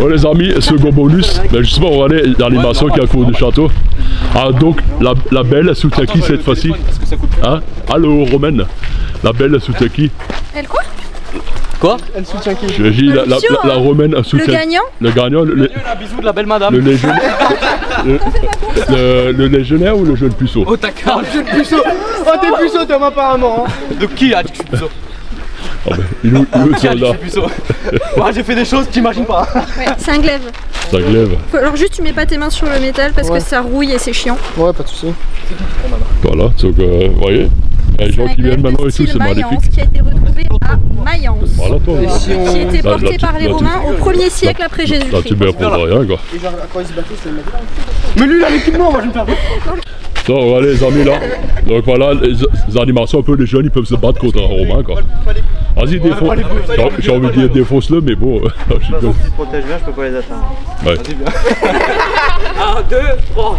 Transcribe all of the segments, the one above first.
Bon les amis, second bonus, ben justement on va aller dans l'animation qui est à cours du château. Ah donc la, la belle soutient qui cette fois-ci Hein Allô Romaine La belle soutient qui Elle quoi Quoi Elle soutient qui Je dis la, la, la, la Romaine soutient Le gagnant Le gagnant, le, le, Un bisou de la belle madame. le légionnaire le, le- le légionnaire ou le jeune puceau Oh ta carte Je suis le puceau Oh t'es puceau Tom apparemment hein. De qui je suis puceau? Ah ben, il est où, il suis puceau Ouais, j'ai fait des choses que t'imagines pas. Ouais, c'est un glaive. Ça glaive. Faut- Alors juste tu mets pas tes mains sur le métal parce Ouais. que ça rouille et c'est chiant. Ouais pas de soucis. Voilà, donc euh, vous voyez, il y a les gens C'est un qui viennent glaive de maintenant et tout, c'est magnifique. qui a été retrouvé à Mayence. Voilà toi. Et si on... Qui a été Là, porté là, tu- par les là, tu- Romains au 1er siècle après Là tu Jésus-Christ. me réponds rien quoi. Et genre quand ils se battaient c'était le mec. Mais lui il a l'équipement moi je vais me faire Donc voilà les amis là. Donc voilà, les, les animations un peu les jeunes ils peuvent se battre contre un romain quoi. Vas-y défonce. J'ai- envie de dire défonce-le mais bon. je suis comme- Ils protègent bien, je peux pas les atteindre. Ouais. 1, 2, 3.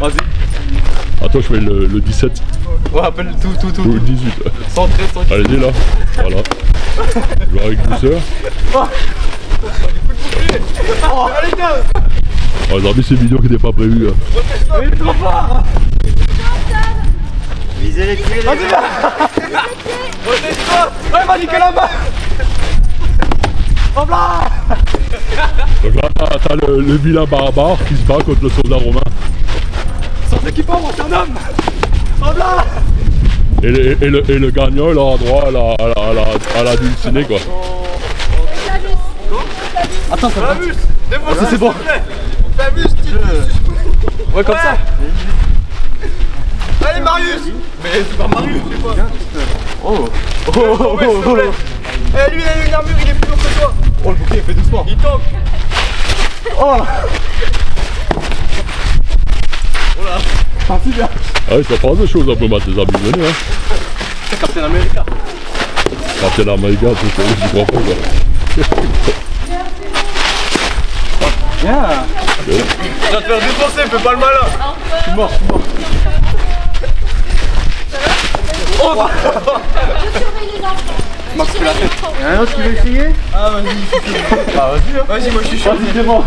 Vas-y. Attends je fais le, le 17 Ouais, appelle tout, tout, tout. ou le 18. 113, 113. Allez-y là. Voilà. Je vais avec douceur. Oh, les amis c'est une vidéo qui n'était pas prévue. hein. Visez les pieds, les gars. Ouais, m'a niqué la main Hop là Donc là t'as le, le vilain barbare qui se bat contre le soldat romain. Sans équipement, moi, t'es un homme Hop là Et le, et le, et le gagnant il aura droit à la, à la, à la, à la dulcinée quoi. Attends, ça va. Vas-y, c'est bon. Ouais, comme ça. Allez Marius Mais c'est pas Marius, c'est quoi Oh Oh, oh, oh, oh, oh. Eh lui il a une armure il est plus lourd que toi Oh, le bouquet, fais doucement. Il tombe Ah ouais, ça prend des choses un peu mal tes amis, venez hein. C'est Captain America. Captain America, tout ça, je crois pas quoi. Tu vas te faire défoncer, fais pas le malin Je suis mort, je suis mort. M'a pris la tête. Y'a un autre qui veut essayer? Ah vas-y. Bah vas-y, hein. Vas-y moi je suis chaud Vas-y.